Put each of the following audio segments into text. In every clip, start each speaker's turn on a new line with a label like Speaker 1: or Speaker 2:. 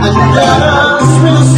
Speaker 1: And dance will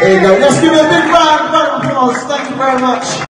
Speaker 1: There you go. Let's give it a big round of applause. Thank you very much.